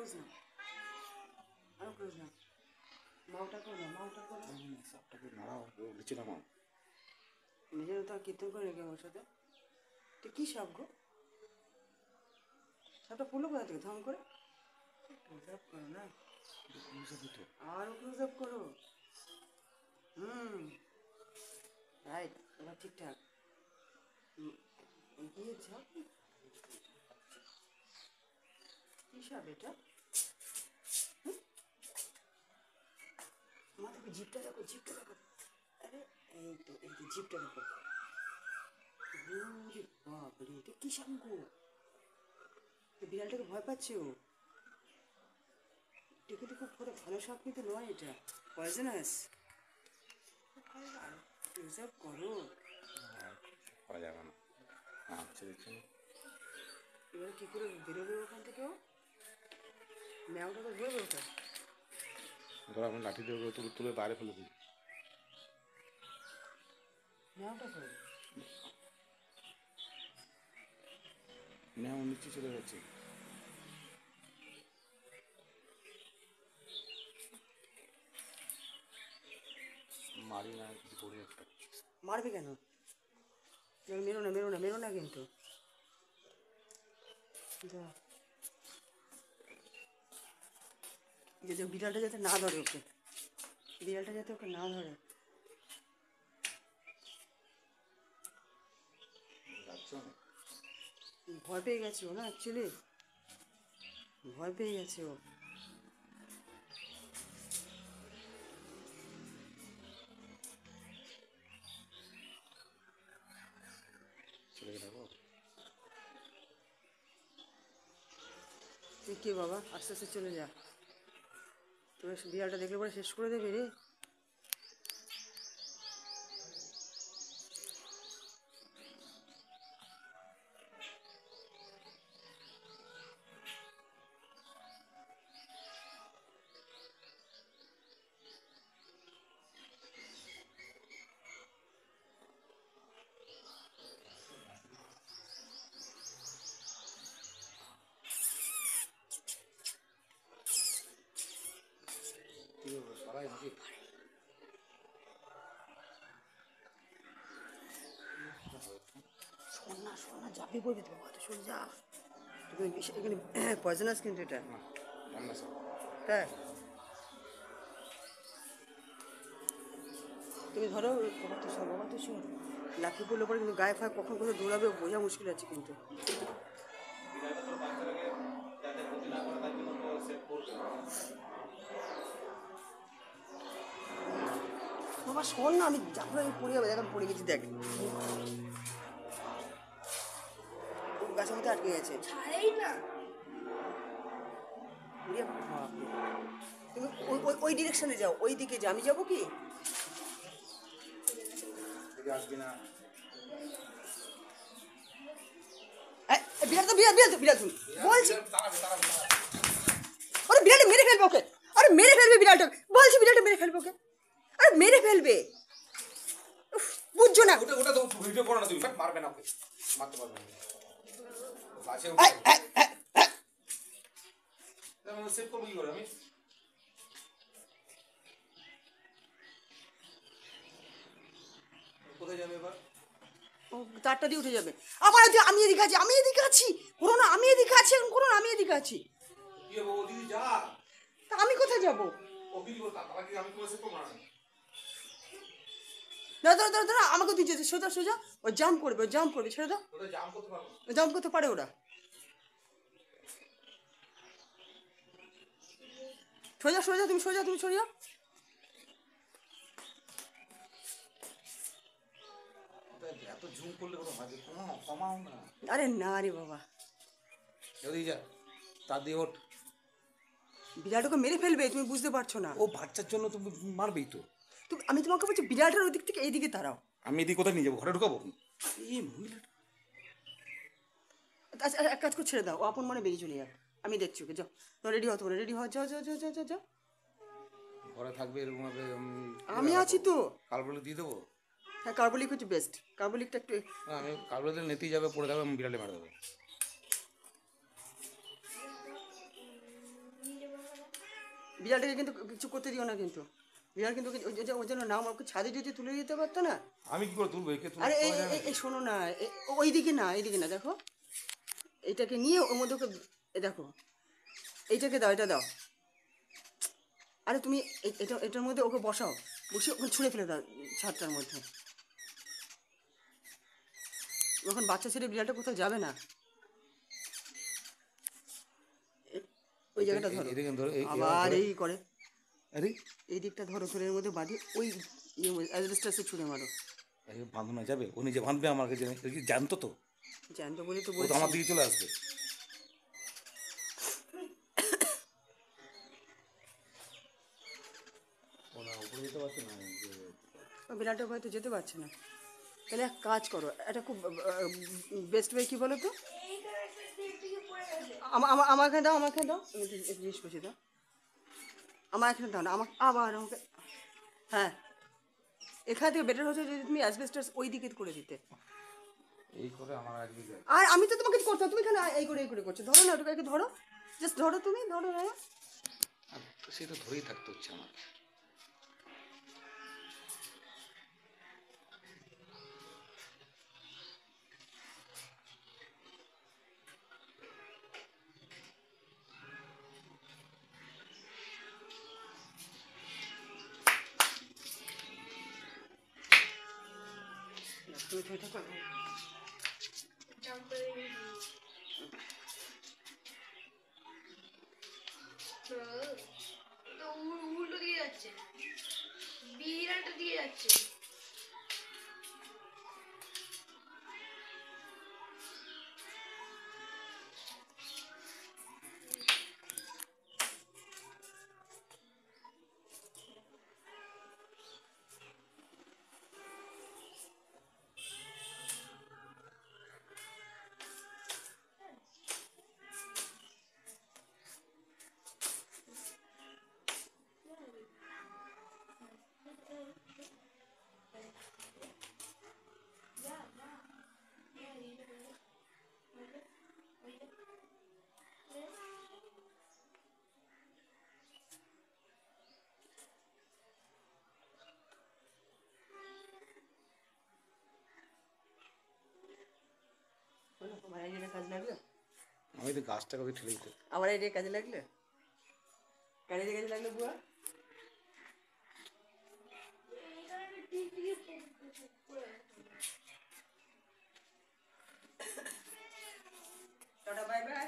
Close না। আরও close না। মাওটা করো না মাওটা করো। সাপটাকে নাড়াও নিচে নামাও নিজের তো কীর্তন করে রেখে ওর সাথে তো কী সাপ গো? সাপটা পড়ল কোথা থেকে? ধম করে? ক্লোজ আপ করো না। ক্লোজ আপ করো। হুম। রাইট এবার ঠিকঠাক। এগিয়ে যাও কী সাপ এটা? জিপটা দেখো জিপটা দেখো। আরে এই তো এই তো জিপটা দেখো। ওরে বাপরে এটা কি গো বিড়ালটাকে ভয় পাচ্ছে ও। দেখে খুব পুরো ভালো সাপ কিন্তু নয় এটা। পয়জনাস। রিজার্ভ করো। করা যাবে না। আচ্ছা দেখছি। এবার কী করে বেরোবে ওখান থেকে ও ম্যাওটা তো বেরোবে ওটা ধরো লাঠি দিয়ে তুলে তুলে বাইরে ফেলে দিই। নেও নিচে চলে যাচ্ছে। মারি না কিছু করি একটা? মারবে কেন? মেরো না মেরো না মেরো না কিন্তু। যা। যে যে বিড়ালটা যাতে না ধরে ওকে। বিড়ালটা যাতে ওকে না ধরে। ভয় পেয়ে গেছে ও না অ্যাকচুয়ালি ভয় পেয়ে গেছে ও। তুই কে বাবা? আস্তে আস্তে চলে যা। তোর বিড়ালটা দেখলে পরে শেষ করে দেবে রে। যাবে বলবি তো তো যা। তুমি এখানে পয়জনাস কিন্তু এটা হ্যাঁ তুমি ধরো বাবা তো সব বাবা তো শোন লাঠি পড়লে পরে কিন্তু গায়ে ফায়ে কখন কোথাও দৌড়াবে বোঝা মুশকিল আছে কিন্তু। বাবা শোন না আমি যাব আমি পড়ে যাবে এখন পড়ে গেছি দেখ। গাছের মধ্যে আটকে গেছে। না। তুমি ওই ওই ওই ডিরেকশনে যাও ওই দিকে যাও আমি যাব কি? বিড়াল তো বিড়াল বিড়াল তো বিড়াল তুমি বলছি। আরে বিড়ালটা মেরে ফেলবে ওকে। আরে মেরে ফেলবে বিড়ালটা বলছি বিড়ালটা মেরে ফেলবে ওকে। আরে মেরে ফেলবে। বুঝছ না? ওটা ওটা তো ভিডিও করো না তুমি। মারবে না ওকে। মারতে পারবে না। সেভ করব কি করে আমি? কোথায় যাবে এবার? তারটা দিয়ে উঠে যাবে। আবার আমি এদিকে আছি আমি এদিকে আছি। করো না আমি এদিকে আছি এখন করো না আমি এদিকে আছি। আমি কোথায় যাব? আমি দাঁড়া দাঁড়া দাঁড়া দাঁড়া আমাকে তুই যেতে সোজা সোজা ও জাম্প করবে জাম্প করবে ছেড়ে দাও। জাম্প করতে পারে ওরা। সোজা সোজা তুমি সোজা তুমি সোজা। আরে না রে বাবা। দিয়ে ওঠ। বিড়ালটাকে মেরে ফেলবে তুমি বুঝতে পারছ না। ও বাচ্চার জন্য তো মারবেই তো। তুমি আমি তোমাকে বলছি বিড়ালটার ওই দিক থেকে এই দিকে তাড়াও আমি এদিকে কোথায় নিয়ে যাব? ঘরে ঢুকাবো? এই মহিলাটা। আচ্ছা আচ্ছা, এক কাজ করে ছেড়ে দাও। ও আপন মনে বেরিয়ে চলে যাক। আমি দেখছি ওকে যাও। রেডি হতো রেডি হওয়া যাও যাও যাও যাও যাও ঘরে থাকবে এরকম ভাবে আমি আছি তো। কাল দিয়ে দেবো? হ্যাঁ কার্বলিক হচ্ছে বেস্ট কার্বলিকটা একটু আমি কাল বলে যাবে পড়ে যাবে আমি বিড়ালে মারা দেবো। বিড়ালটাকে কিন্তু কিছু করতে দিও না কিন্তু। বিড়াল কিন্তু ওকে- ওই যে- ওই জন্য নাম ওকে ছাদে যদি তুলে দিতে পারতো না? আমি কি করে তুলবো? একে আরে এই এই- এই শোনো না এ- ওই না এইদিকে না দেখো। এইটাকে নিয়ে ওর মধ্যে ওকে এ দেখো এইটাকে দাও এটা দাও। আরে তুমি এ- এটা এটার মধ্যে ওকে বসাও বসে ওকে ছুঁড়ে ফেলে দাও ছাদটার মধ্যে। যখন বাচ্চা ছেড়ে বিড়ালটা কোথাও যাবে না এ- ওই জায়গাটা ধরো। এদিকে ধরো, এই- এই আবার এই করে। আরে এই দিকটা ধরো এর মধ্যে বাঁধি ওই ইয়ে অ্যাজবেস্টাসে ছুঁড়ে মারো। এই বাঁধানো যাবে। ও নিজে বাঁধবে আমাকে জেনে জানতো তো? জ্যান্ত বলে তো ও তো বলছি। আমার দিকে চলে আসবে। না বিড়ালটা হয়তো যেতে পারছে না। তাহলে এক কাজ করো এটা খুব বেস্ট ওয়ে কি বলো তো? আমা- আমা- আমার এখানে দাও। আমার এখানে দাও জিনিস বসে দাও। আমার এখানে দাও না আমাকে আবার আমাকে হ্যাঁ। এখান থেকে বেটার হচ্ছে যদি তুমি অ্যাসবেস্টাস ওই দিকে করে দিতে। এই করে আমার একদিকে আর আমি তো তোমাকে করতে তুমি এখানে এই করে এই করে করছ। ধরো না ওটাকে ধরো। জাস্ট ধরো তুমি ধরো না তো ধরেই থাকতে হচ্ছে আমার। উল্টো দিয়ে যাচ্ছে বিড়ালটা দিয়ে যাচ্ছে আমি তো গাছটাকে ওকে ঠেলে দিতে আমার আইডিয়া কাজে লাগল কাজে কাজে লাগল বুয়া টাটা বাই বাই